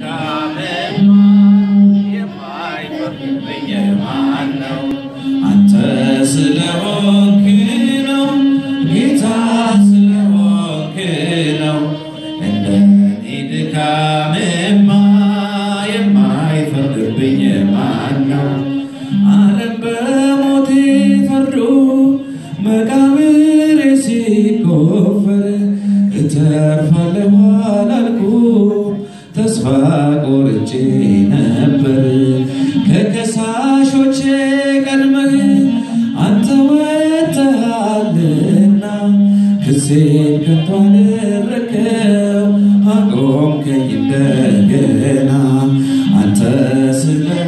ድካምማ ነበር። ከከሳሾቼ ቀድመህ አንተ ወጥተሃልና ክሴን ከቶ አደረከው አቆምከኝ እንደገና አንተ ስለሆንክ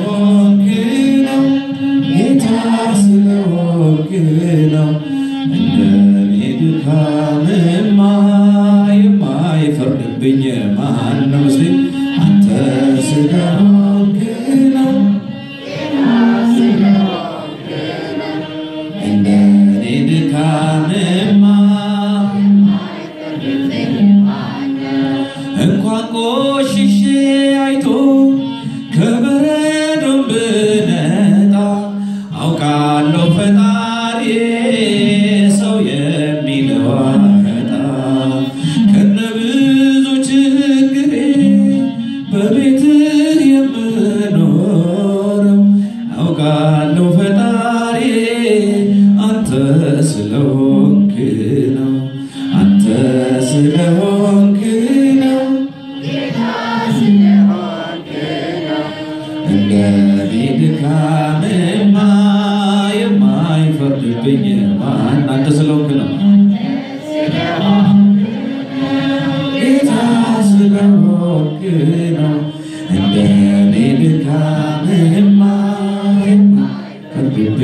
አውቃለሁ ፈጣሪ። አንተ ስለሆንክ ነው አንተ ስለሆንክ ነው። እንደኔ ድካምማ የማይፈርድብኝ ማን? አንተ ስለሆንክ ነው። ጌታ ስለሆንክ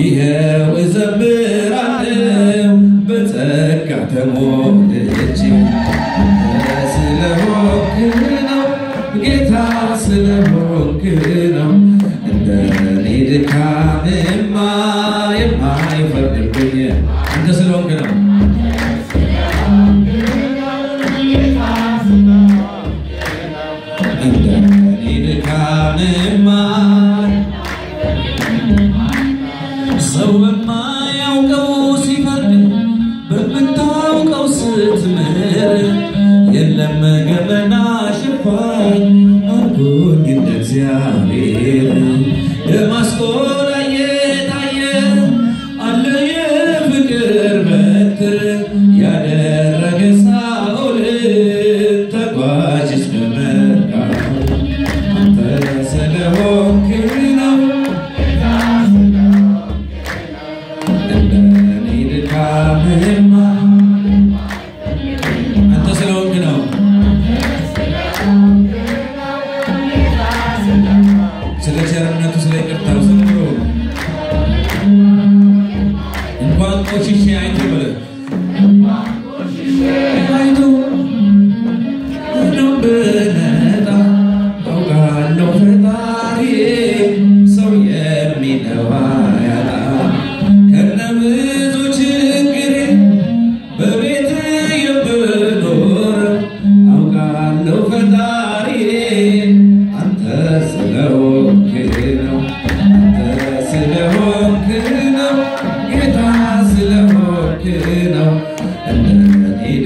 ይኸው እዘምራለሁ በጸጋ ተሞልቼ ስለሆንክ ነው ጌታ ስለሆንክ ነው እንደኔ ድካምማ የማይፈርድብኝ አንተ ስለሆንክ ነው የለም ገመና ሽፋን አርጎኝ እንደ እግዚአብሔር ደማስቆ ላይ የታየ አለ የፍቅር በትር ያደረገ ሳኦልን ተጓዥ እስከ መቃብር አንተ ስለሆንክ ነው እንደኔ ድካምማ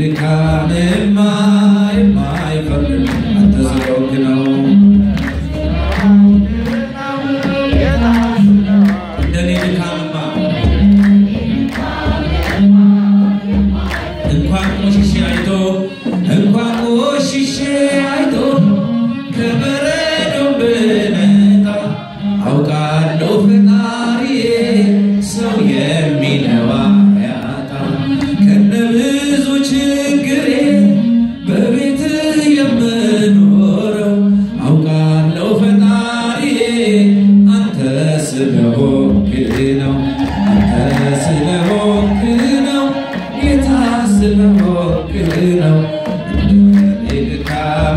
ድካምማ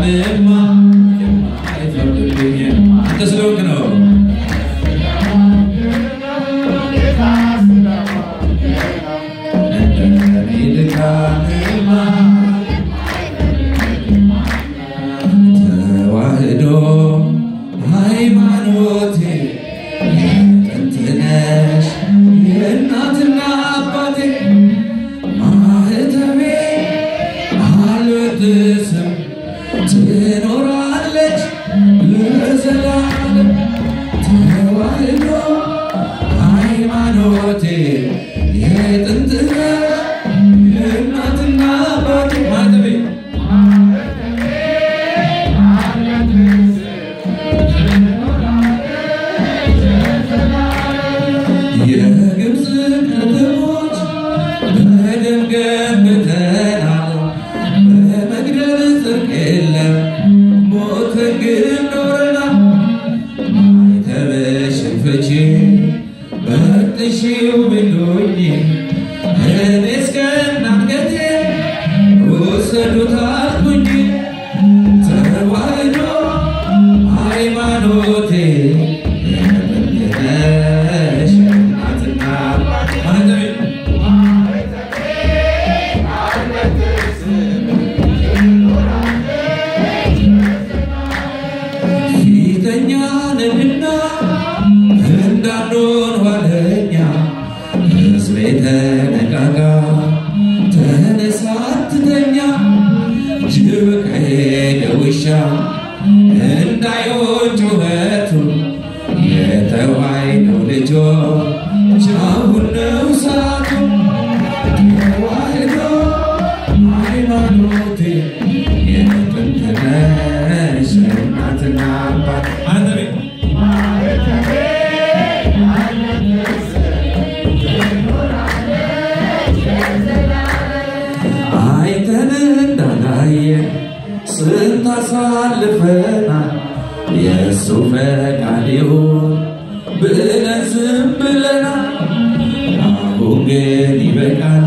mesma ትኖራለች ለዘላለም ተዋህዶ ሃይማኖቴ የጥንት ቢሉኝ እኔ እስከ አንገቴ ወሰዱት አልኩኝ። ተዋህዶ ሃይማኖቴ ፊተኛ ነንና đều ai nổi lên chúa. Diberikan.